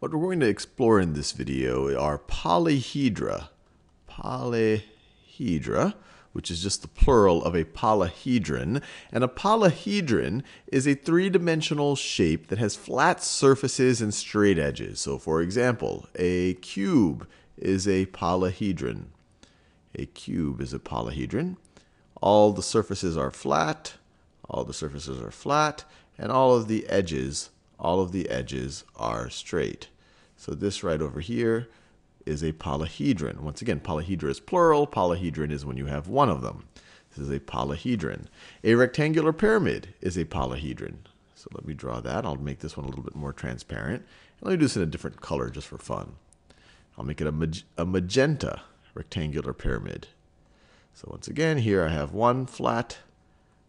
What we're going to explore in this video are polyhedra. Polyhedra, which is just the plural of a polyhedron. And a polyhedron is a three-dimensional shape that has flat surfaces and straight edges. So for example, a cube is a polyhedron. A cube is a polyhedron. All the surfaces are flat, all the surfaces are flat, and all of the edges all of the edges are straight. So this right over here is a polyhedron. Once again, polyhedra is plural. Polyhedron is when you have one of them. This is a polyhedron. A rectangular pyramid is a polyhedron. So let me draw that. I'll make this one a little bit more transparent. And let me do this in a different color just for fun. I'll make it a, mag a magenta rectangular pyramid. So once again, here I have one flat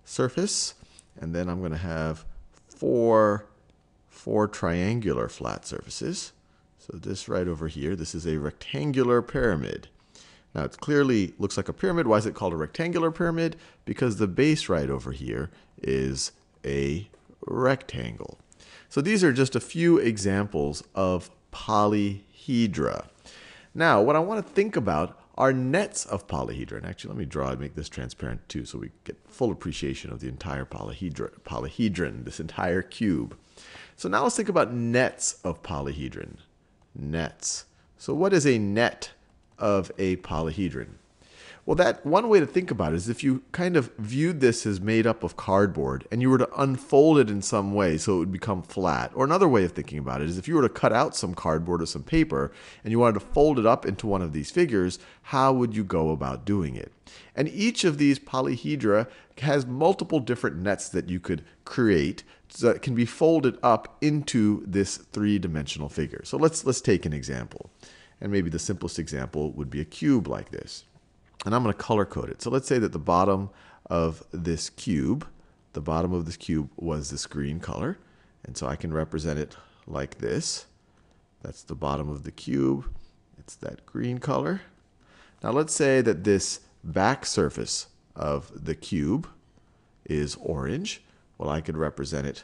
surface, and then I'm going to have four four triangular flat surfaces. So this right over here, this is a rectangular pyramid. Now it clearly looks like a pyramid. Why is it called a rectangular pyramid? Because the base right over here is a rectangle. So these are just a few examples of polyhedra. Now what I want to think about are nets of polyhedra. And actually, let me draw and make this transparent too so we get full appreciation of the entire polyhedra, polyhedron, this entire cube. So now let's think about nets of polyhedron. Nets. So what is a net of a polyhedron? Well, that one way to think about it is if you kind of viewed this as made up of cardboard and you were to unfold it in some way so it would become flat. Or another way of thinking about it is if you were to cut out some cardboard or some paper and you wanted to fold it up into one of these figures, how would you go about doing it? And each of these polyhedra has multiple different nets that you could create that can be folded up into this three-dimensional figure. So let's, let's take an example. And maybe the simplest example would be a cube like this. And I'm going to color code it. So let's say that the bottom of this cube, the bottom of this cube was this green color. And so I can represent it like this. That's the bottom of the cube. It's that green color. Now let's say that this back surface of the cube is orange. Well, I could represent it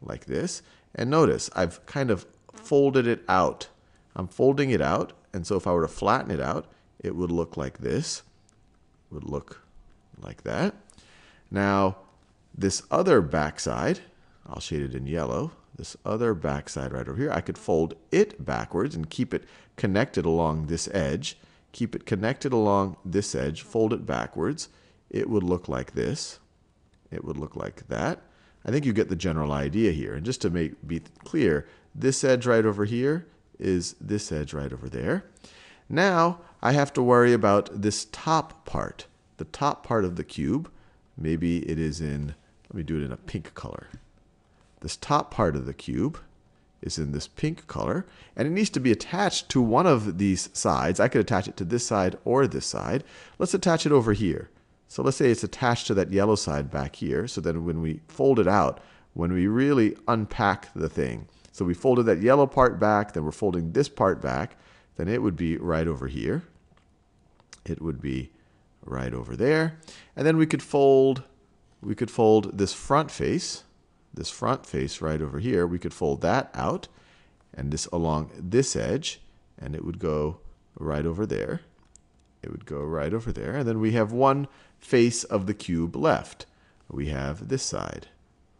like this. And notice, I've kind of folded it out. I'm folding it out, and so if I were to flatten it out, it would look like this. Would look like that. Now, this other backside, I'll shade it in yellow, this other backside right over here, I could fold it backwards and keep it connected along this edge. Keep it connected along this edge, fold it backwards. It would look like this. It would look like that. I think you get the general idea here. And just to make be clear, this edge right over here is this edge right over there. Now I have to worry about this top part, the top part of the cube. Maybe it is in, let me do it in a pink color. This top part of the cube is in this pink color, and it needs to be attached to one of these sides. I could attach it to this side or this side. Let's attach it over here. So let's say it's attached to that yellow side back here. So then when we fold it out, when we really unpack the thing, so we folded that yellow part back, then we're folding this part back, then it would be right over here. It would be right over there. And then we could fold, we could fold this front face, this front face right over here, we could fold that out and this along this edge, and it would go right over there. It would go right over there. And then we have one face of the cube left. We have this side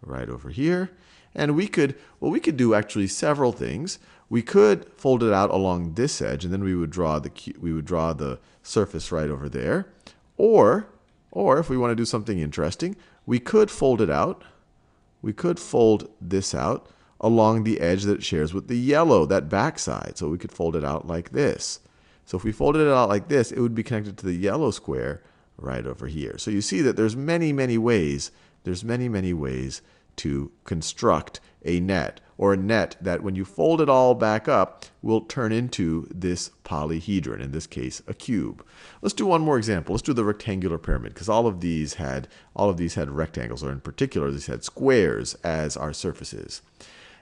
right over here. And we could, well, we could do actually several things. We could fold it out along this edge, and then we would draw the we would draw the surface right over there. Or, or if we want to do something interesting, we could fold it out. We could fold this out along the edge that it shares with the yellow, that backside. So we could fold it out like this. So if we folded it out like this, it would be connected to the yellow square right over here. So you see that there's many, many ways, there's many, many ways to construct a net or a net that when you fold it all back up will turn into this polyhedron, in this case a cube. Let's do one more example. Let's do the rectangular pyramid because all of these had all of these had rectangles or in particular these had squares as our surfaces.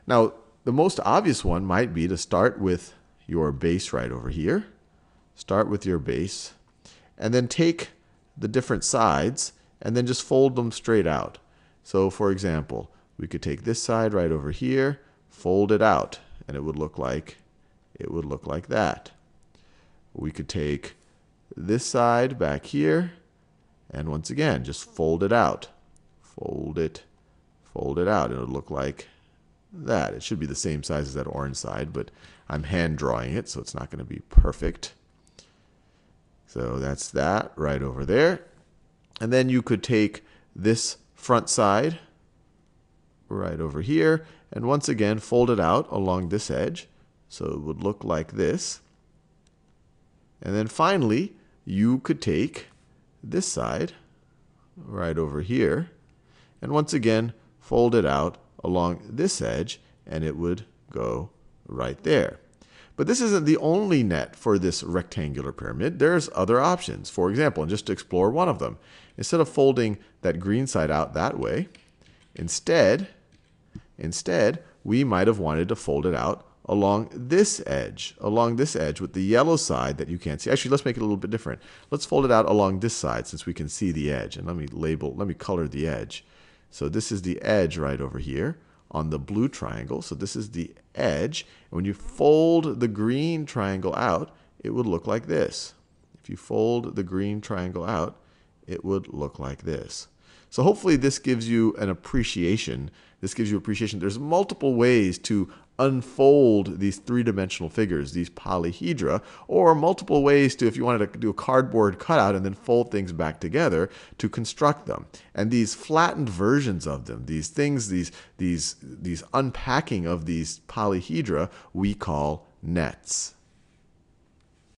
Now the most obvious one might be to start with your base right over here. Start with your base and then take the different sides and then just fold them straight out. So for example, we could take this side right over here, fold it out, and it would look like it would look like that. We could take this side back here, and once again, just fold it out. Fold it, fold it out. And It'll look like that. It should be the same size as that orange side, but I'm hand drawing it, so it's not going to be perfect. So that's that right over there. And then you could take this front side right over here, and once again fold it out along this edge. So it would look like this. And then finally, you could take this side right over here, and once again fold it out along this edge, and it would go right there. But this isn't the only net for this rectangular pyramid. There's other options. For example, and just to explore one of them, instead of folding that green side out that way, instead, instead, we might have wanted to fold it out along this edge, along this edge with the yellow side that you can't see. Actually, let's make it a little bit different. Let's fold it out along this side since we can see the edge. And let me label, let me color the edge. So this is the edge right over here on the blue triangle. So this is the edge. And when you fold the green triangle out, it would look like this. If you fold the green triangle out, it would look like this. So hopefully this gives you an appreciation. This gives you appreciation. There's multiple ways to unfold these three-dimensional figures, these polyhedra, or multiple ways to, if you wanted to do a cardboard cutout and then fold things back together to construct them. And these flattened versions of them, these things, these, these, these unpacking of these polyhedra, we call nets.